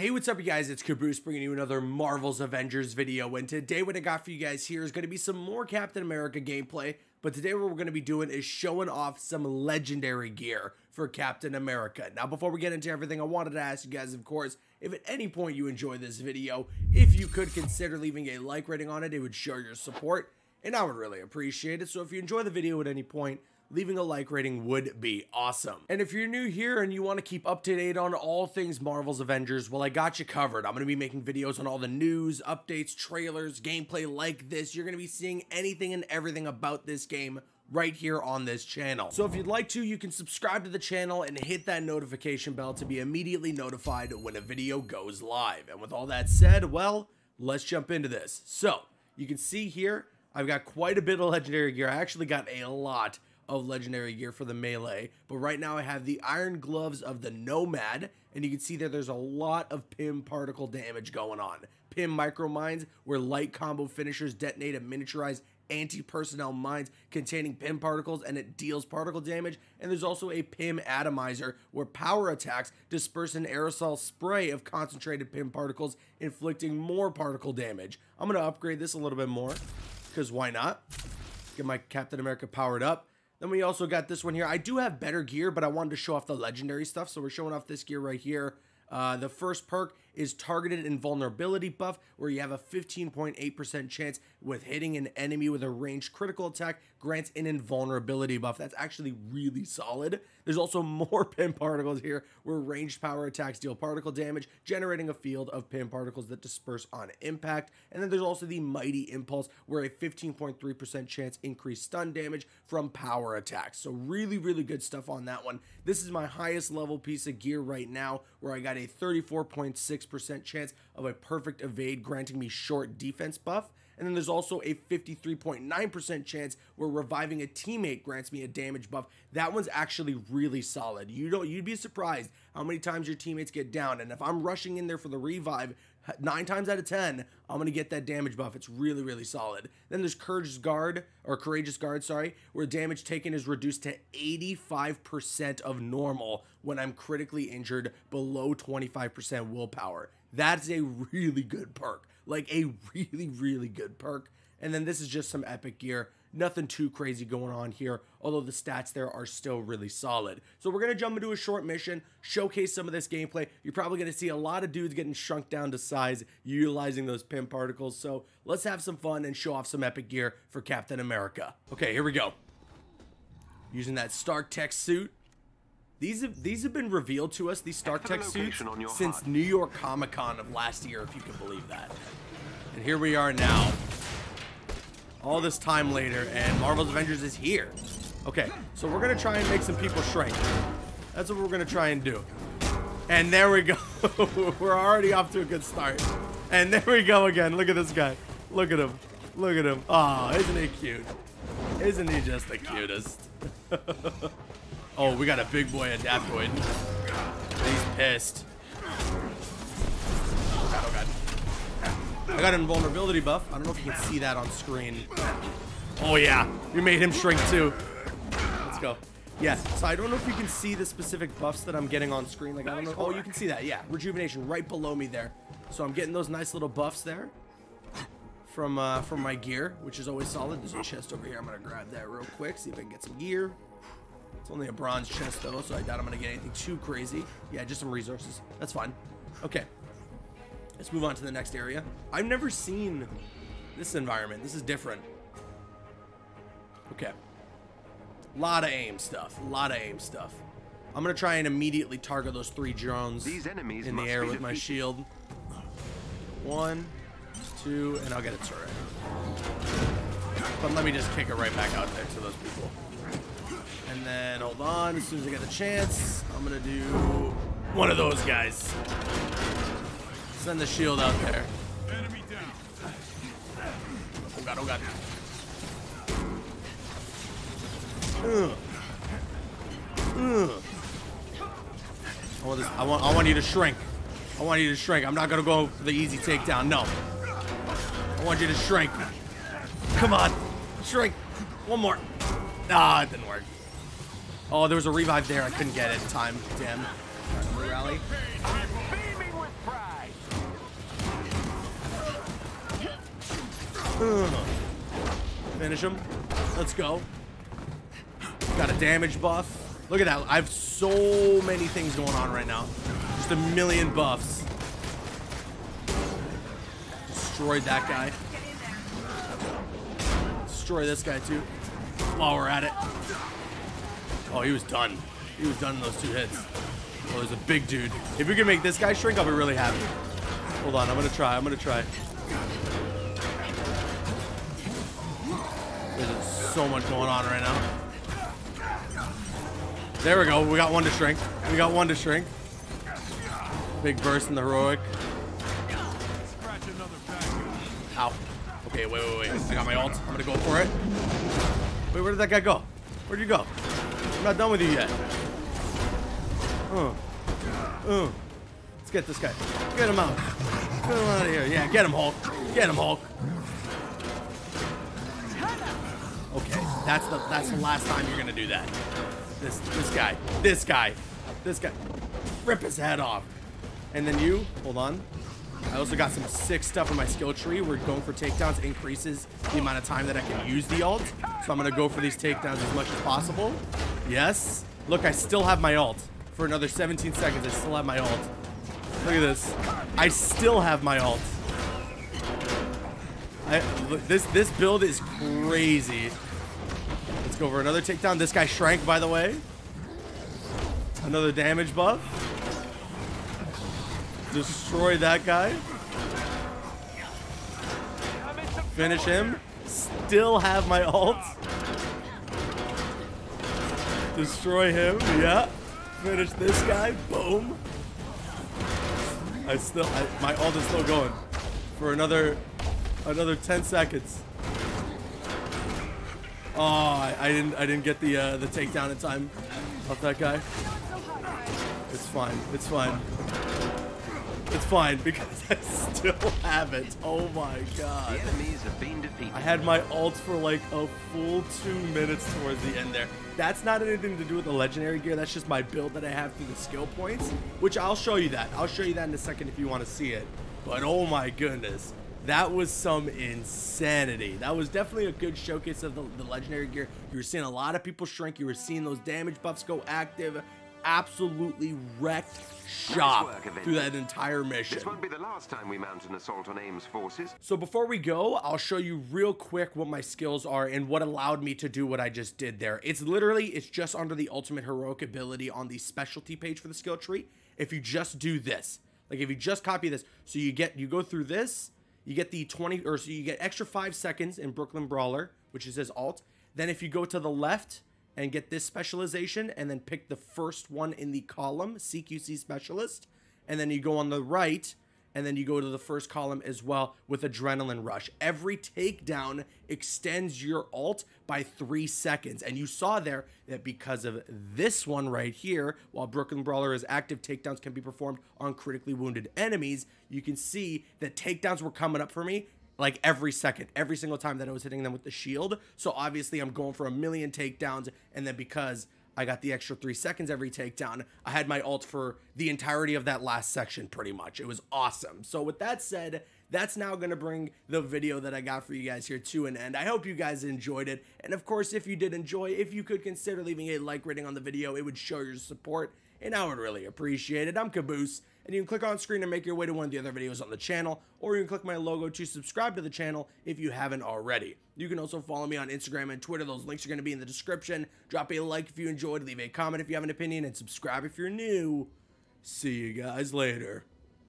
Hey, what's up, you guys? It's Caboose bringing you another Marvel's Avengers video, and today what I got for you guys here is going to be some more Captain America gameplay, but today what we're going to be doing is showing off some legendary gear for Captain America. Now, before we get into everything, I wanted to ask you guys, of course, if at any point you enjoy this video, if you could consider leaving a like rating on it, it would show your support, and I would really appreciate it. So if you enjoy the video at any point, leaving a like rating would be awesome. And if you're new here and you want to keep up to date on all things Marvel's Avengers, well, I got you covered. I'm going to be making videos on all the news, updates, trailers, gameplay like this. You're going to be seeing anything and everything about this game right here on this channel. So if you'd like to, you can subscribe to the channel and hit that notification bell to be immediately notified when a video goes live. And with all that said, well, let's jump into this. So you can see here, I've got quite a bit of legendary gear. I actually got a lot of legendary gear for the melee. But right now I have the iron gloves of the Nomad, and you can see that there's a lot of Pym particle damage going on. Pym micro mines, where light combo finishers detonate a miniaturized anti-personnel mines containing Pym particles and it deals particle damage. And there's also a Pym atomizer where power attacks disperse an aerosol spray of concentrated Pym particles, inflicting more particle damage. I'm to upgrade this a little bit more because why not? Get my Captain America powered up. Then we also got this one here. I do have better gear, but I wanted to show off the legendary stuff. So we're showing off this gear right here. Uh, the first perk is targeted invulnerability buff, where you have a 15.8% chance with hitting an enemy with a ranged critical attack grants an invulnerability buff. That's actually really solid. There's also more Pym particles here, where ranged power attacks deal particle damage, generating a field of Pym particles that disperse on impact. And then there's also the Mighty Impulse, where a 15.3% chance increased stun damage from power attacks. So really, really good stuff on that one. This is my highest level piece of gear right now, where I got a 34.6% chance of a perfect evade, granting me short defense buff. And then there's also a 53.9% chance where reviving a teammate grants me a damage buff. That one's actually really solid. You don't you'd be surprised how many times your teammates get down. And if I'm rushing in there for the revive, nine times out of ten, I'm gonna get that damage buff. It's really, really solid. Then there's Courageous Guard, or Courageous Guard, sorry, where damage taken is reduced to 85% of normal when I'm critically injured below 25% willpower. That's a really good perk. Like a really, really good perk. And then this is just some epic gear. Nothing too crazy going on here, although the stats there are still really solid. So we're going to jump into a short mission, showcase some of this gameplay. You're probably going to see a lot of dudes getting shrunk down to size utilizing those Pym particles. So let's have some fun and show off some epic gear for Captain America. Okay, here we go. Using that Stark Tech suit. These have these have been revealed to us, these Stark Tech suits, since. New York Comic Con of last year, if you can believe that. And here we are now. All this time later, and Marvel's Avengers is here. Okay, so we're gonna try and make some people shrink. That's what we're gonna try and do. And there we go. we're already off to a good start. And there we go again. Look at this guy. Look at him. Look at him. Oh, isn't he cute? Isn't he just the cutest? Oh, we got a big boy Adaptoid. He's pissed. Oh god, oh god. I got an invulnerability buff. I don't know if you can see that on screen. Oh yeah, You made him shrink too. Let's go. Yeah, so I don't know if you can see the specific buffs that I'm getting on screen. Like, I don't know. Oh, you can see that. Yeah, rejuvenation right below me there. So I'm getting those nice little buffs there from uh, from my gear, which is always solid. There's a chest over here. I'm gonna grab that real quick, see if I can get some gear. It's only a bronze chest, though, so I doubt I'm going to get anything too crazy. Yeah, just some resources. That's fine. Okay. Let's move on to the next area. I've never seen this environment. This is different. Okay. A lot of AIM stuff. A lot of AIM stuff. I'm going to try and immediately target those three drones These enemies in the air with my shield. One, two, and I'll get a turret. But let me just kick it right back out there to those people. And then, hold on, as soon as I get the chance, I'm gonna do one of those guys. Send the shield out there. Enemy down. Oh god, oh god. Ugh. Ugh. I want this. I want. I want you to shrink. I want you to shrink. I'm not gonna go for the easy takedown. No. I want you to shrink. Come on, shrink. One more. Ah, it didn't work. Oh, there was a revive there. I couldn't get it in time. Damn. Right, rally. Finish him. Let's go. Got a damage buff. Look at that. I have so many things going on right now. Just a million buffs. Destroyed that guy. Destroy this guy too. While we're at it. Oh, he was done. He was done in those two hits. Oh, there's a big dude. If we can make this guy shrink, I'll be really happy. Hold on, I'm gonna try. I'm gonna try. So much going on right now. There we go. We got one to shrink. We got one to shrink. Big burst in the heroic. Ow. Okay, wait, wait, wait. I got my ult. I'm gonna go for it. Wait, where did that guy go? Where'd you go? I'm not done with you yet. Uh. Uh. Let's get this guy. Get him out. Get him out of here. Yeah, get him, Hulk. Get him, Hulk. Okay, that's the that's the last time you're gonna do that. This this guy. This guy. This guy. Rip his head off. And then you, hold on. I also got some sick stuff in my skill tree where going for takedowns increases the amount of time that I can use the ult. So I'm gonna go for these takedowns as much as possible. Yes. Look, I still have my ult. For another 17 seconds, I still have my ult. Look at this. I still have my ult. I, this this build is crazy. Go for another takedown. This guy shrank, by the way. Another damage buff. Destroy that guy. Finish him. Still have my ult. Destroy him. Yeah. Finish this guy. Boom. I still, I, my ult is still going for another, another 10 seconds. Oh, I, I didn't, I didn't get the, uh, the takedown in time off that guy. It's fine. It's fine. It's fine because I still have it. Oh my god. The enemies have been defeated. I had my ult for like a full two minutes towards the end there. That's not anything to do with the legendary gear. That's just my build that I have through the skill points, which I'll show you that. I'll show you that in a second if you want to see it. But oh my goodness. That was some insanity. That was definitely a good showcase of the, the legendary gear. You were seeing a lot of people shrink. You were seeing those damage buffs go active absolutely wrecked shop work, through that entire mission. This won't be the last time we mount an assault on AIM's forces. So before we go, I'll show you real quick what my skills are and what allowed me to do what I just did there. It's literally, it's just under the ultimate heroic ability on the specialty page for the skill tree. If you just do this, like if you just copy this, so you get, you go through this, you get the 20, or so you get extra five seconds in Brooklyn Brawler, which is his ult. Then if you go to the left, and get this specialization and then pick the first one in the column, CQC specialist. And then you go on the right and then you go to the first column as well with adrenaline rush. Every takedown extends your ult by three seconds. And you saw there that because of this one right here, while Brooklyn Brawler is active, takedowns can be performed on critically wounded enemies. You can see that takedowns were coming up for me like every second, every single time that I was hitting them with the shield. So obviously I'm going for a million takedowns. And then because I got the extra three seconds every takedown, I had my ult for the entirety of that last section pretty much. It was awesome. So with that said, that's now going to bring the video that I got for you guys here to an end. I hope you guys enjoyed it. And of course, if you did enjoy, if you could consider leaving a like rating on the video, it would show your support and I would really appreciate it. I'm Caboose, and you can click on screen and make your way to one of the other videos on the channel, or you can click my logo to subscribe to the channel if you haven't already. You can also follow me on Instagram and Twitter. Those links are going to be in the description. Drop a like if you enjoyed, leave a comment if you have an opinion, and subscribe if you're new. See you guys later.